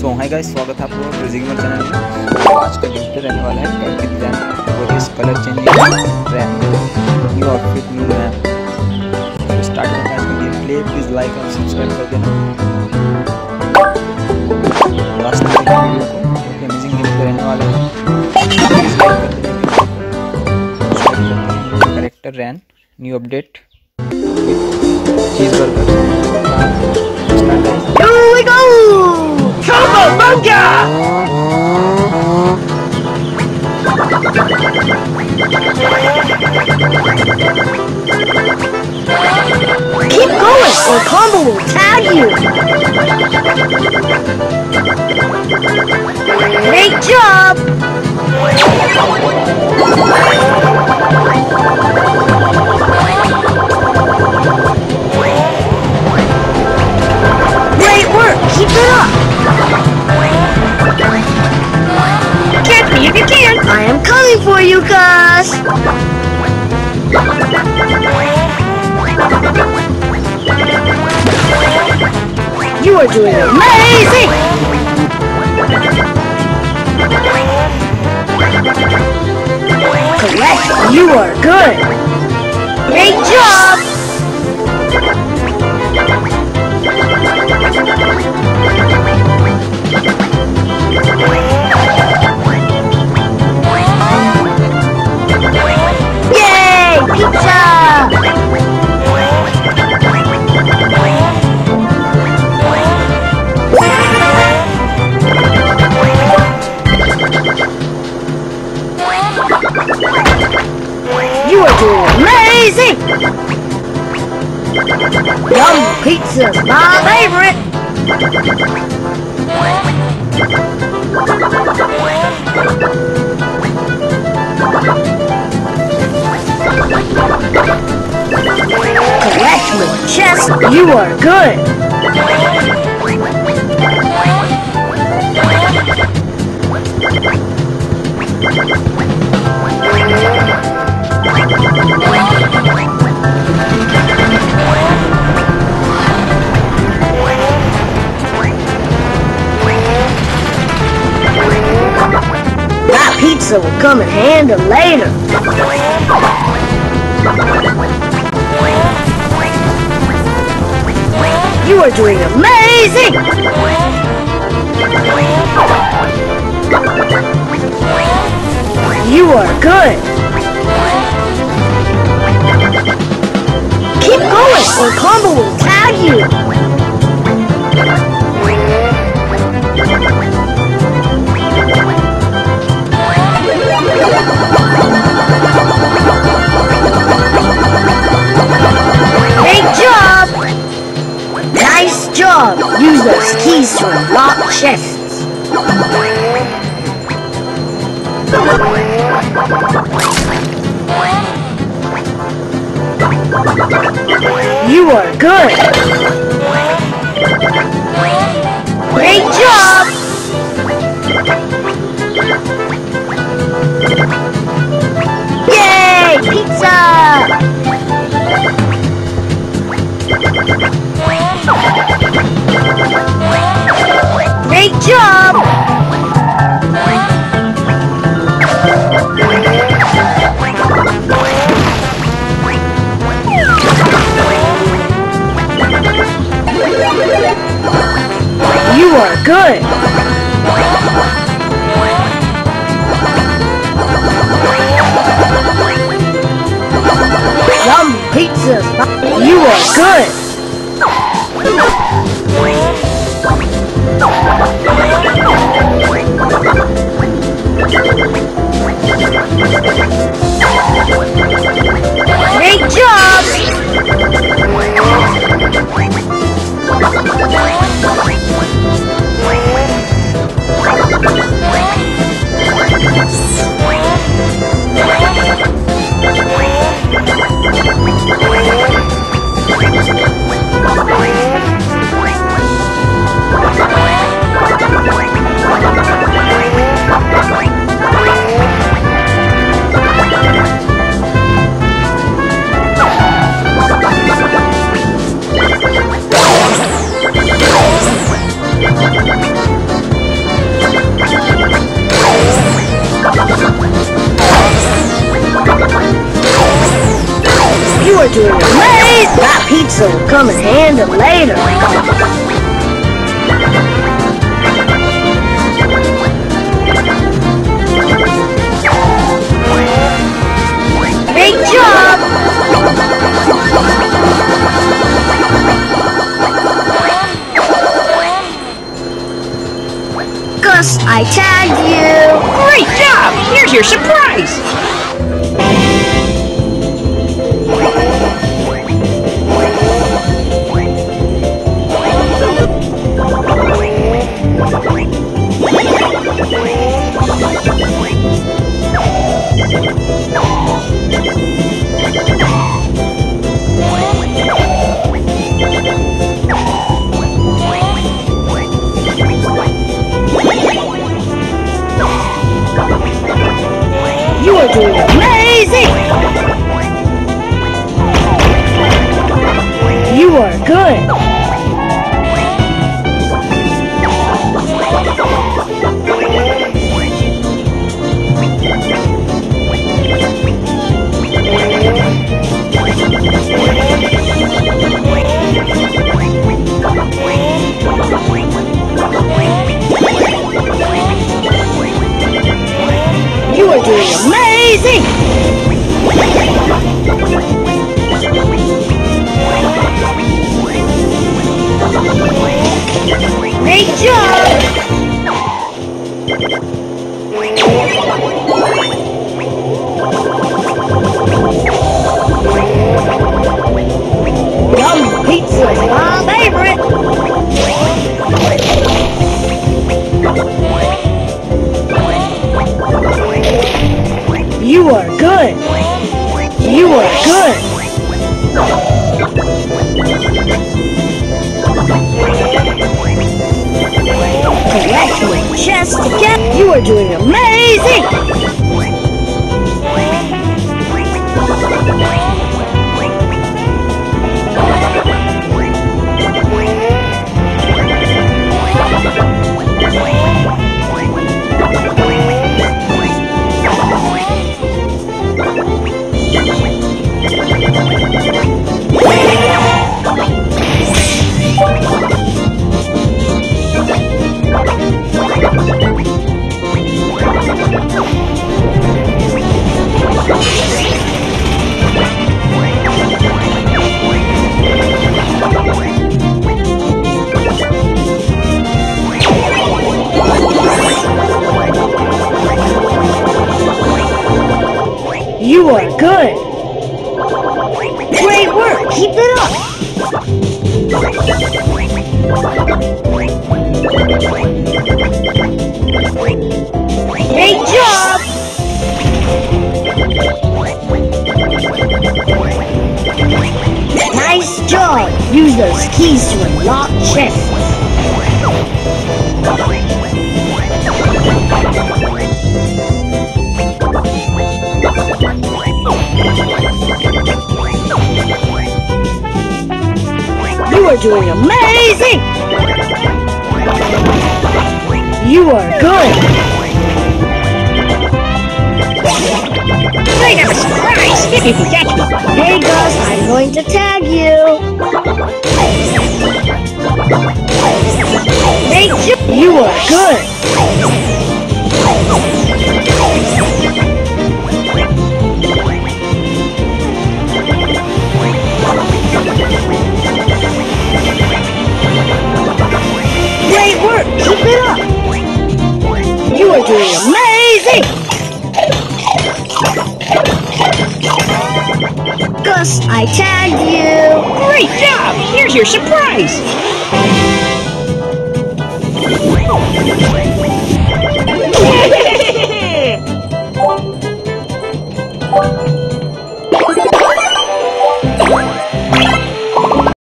सो hi guys, स्वागत है आपको क्रेजी गेमर चैनल में। तो आज का गेम प्ले रहने वाला है cat ram various colour changing ram new outfit new ram तो स्टार्ट करते हैं गेम प्ले प्लीज़ लाइक और सब्सक्राइब कर देना। लास्ट में वीडियो को क्योंकि अमेजिंग गेम प्ले रहने वाला है। Character ran new update cheese burger Cowabunga! Keep going or Combo will tag you! Great job! You are doing amazing! Correct! You are good! Great job! Amazing! Yum pizza's my favorite! Correct with chest, you are good! Pizza will come in handy later. You are doing amazing! You are good! Keep going or Combo will tag you! You are good! Great job! Yay! Pizza! Good! Doing amazing! That pizza will come in handy later. Great job! Gus, I tagged you! Great job! Here's your surprise! You are good! Chest again! You are doing amazing! Good! Great work! Keep it up! Great job! Nice job! Use those keys to unlock chests. Are doing amazing! You are good! Got a surprise! Hey Gus, I'm going to tag you! Great job! You are good! Plus, I tagged you. Great job! Here's your surprise! Yeah.